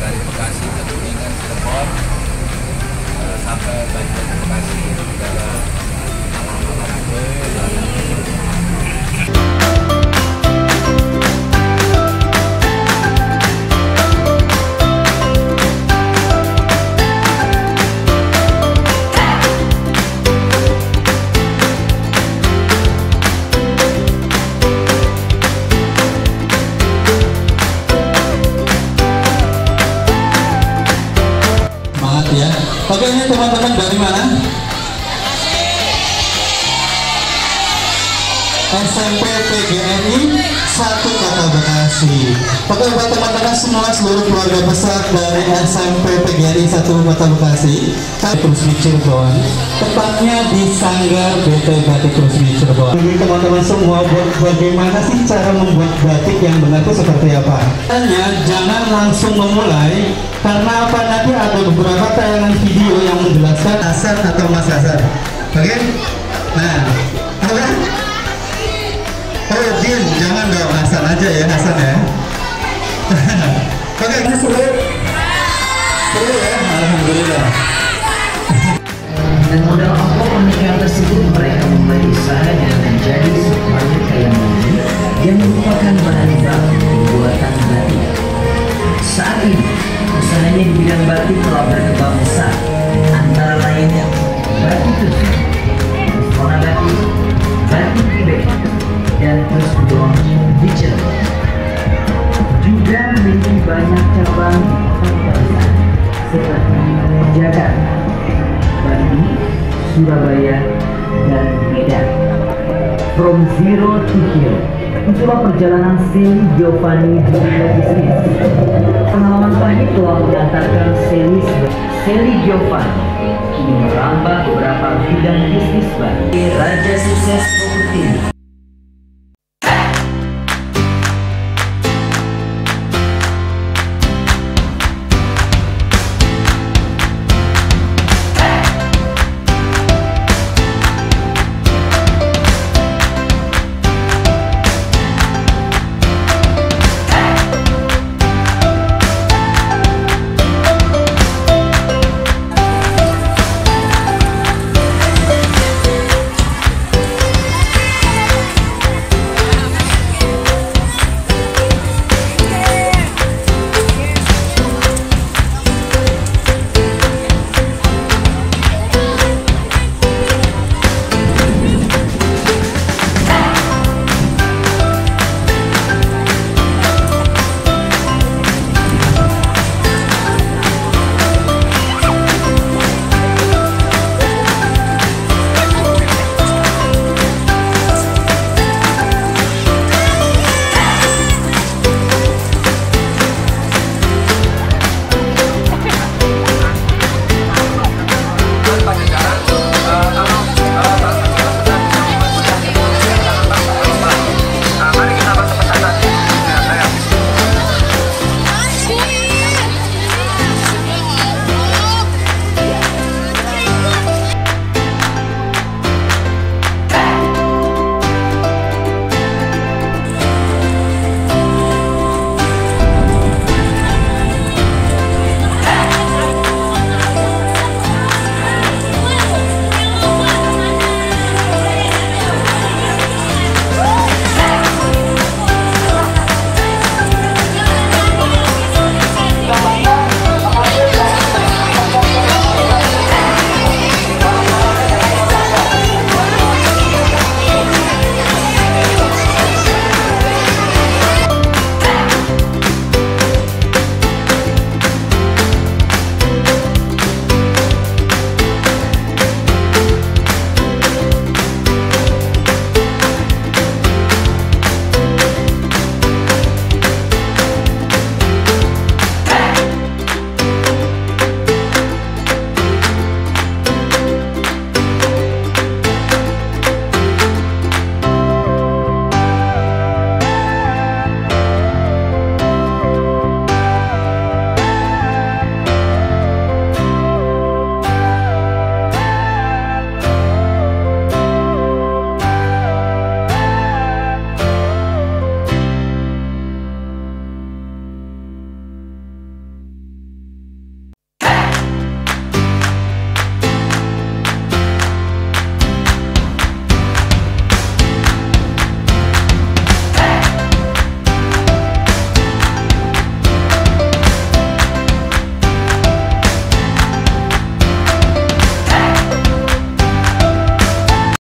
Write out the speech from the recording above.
dari Bekasi ke Kuningan Cirebon. Eh, sampai Banjar Bekasi udara malam-malam gue ini teman-teman dari mana? SMP PGRI satu Kota Bekasi. Oke buat teman-teman semua seluruh keluarga besar dari SMP PGRI satu Kota Bekasi, terus di Cirebon, tepatnya di Sanggar BT Batik Rusmi Cirebon. Jadi teman-teman semua buat bagaimana sih cara membuat batik yang benar itu seperti apa? Tanya jangan langsung memulai karena apa nanti ada beberapa tayangan video yang menjelaskan asal atau mas asal. Oke? Nah, Dan modal pokok pernikahan tersebut mereka memulai usahanya menjadi sebuah kaya mandiri yang merupakan bahan baku pembuatan batik. Saat ini, usahanya di bidang batik telah berkembang besar, antara lainnya batik tusuk, pesona batik, batik tibet, dan terus berkembang digital. Juga memiliki banyak cabang di seperti Bandung, Surabaya, dan Medan. From zero to hero. Itulah perjalanan Sally Giovanni di dunia bisnis. Pengalaman pahit telah mengantarkan Sally Sally Giovanni kini merambah beberapa bidang bisnis baru. Raja Sukses Property